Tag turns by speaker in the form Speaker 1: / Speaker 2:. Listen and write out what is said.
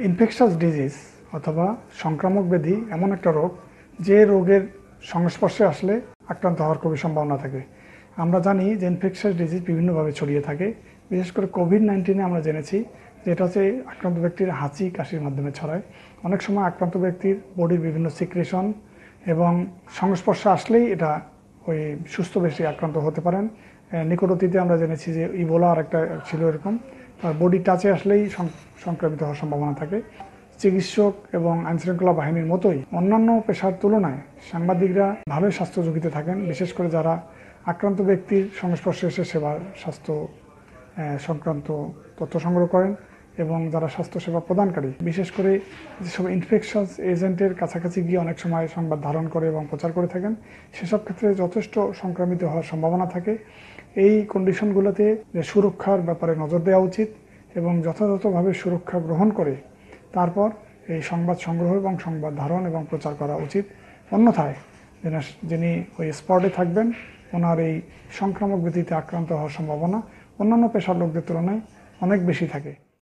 Speaker 1: Infectious disease অথবা সংক্রামক ব্যাধি এমন একটা রোগ যে রোগের সংস্পর্শে আসলে আক্রান্ত হওয়ার খুবই সম্ভাবনা থাকে। আমরা জানি যে ইনফেকশাস ডিজিজ বিভিন্নভাবে ছড়িয়ে থাকে। বিশেষ করে কোভিড নাইন্টিনে আমরা জেনেছি যে এটা হচ্ছে আক্রান্ত ব্যক্তির হাঁচি কাশির মাধ্যমে ছড়ায়। অনেক সময় আক্রান্ত ব্যক্তির বডির বিভিন্ন সিক্রেশন এবং সংস্পর্শে আসলেই এটা ওই সুস্থ বেশি আক্রান্ত হতে পারেন। আহ, নিকট অতীতে আমরা জেনেছি যে ইবোলার একটা ছিল এরকম। তার বডি টাচে আসলেই সংক্রামিত হওয়ার সম্ভাবনা থাকে। চিকিৎসক এবং আইনশৃঙ্খলা বাহিনীর মতোই অন্যান্য পেশার তুলনায় সাংবাদিকরা ভালো স্বাস্থ্য ঝুঁকিতে থাকেন, বিশেষ করে যারা আক্রান্ত ব্যক্তির সংস্পর্শে এসে সেবা স্বাস্থ্য সংক্রান্ত তথ্য সংগ্রহ করেন এবং যারা স্বাস্থ্যসেবা প্রদানকারী, বিশেষ করে যেসব ইনফেকশন এজেন্টের কাছাকাছি গিয়ে অনেক সময় সংবাদ ধারণ করে এবং প্রচার করে থাকেন, সেসব ক্ষেত্রে যথেষ্ট সংক্রামিত হওয়ার সম্ভাবনা থাকে। এই কন্ডিশনগুলোতে সুরক্ষার ব্যাপারে নজর দেওয়া উচিত। এবং যথাযথভাবে সুরক্ষা গ্রহণ করে তারপর এই সংবাদ সংগ্রহ এবং সংবাদ ধারণ এবং প্রচার করা উচিত। অন্যথায় যিনি- ওই স্পটে থাকবেন, ওনার এই সংক্রামক ব্যাধিতে আক্রান্ত হওয়ার সম্ভাবনা অন্যান্য পেশার লোকদের তুলনায় অনেক বেশি থাকে।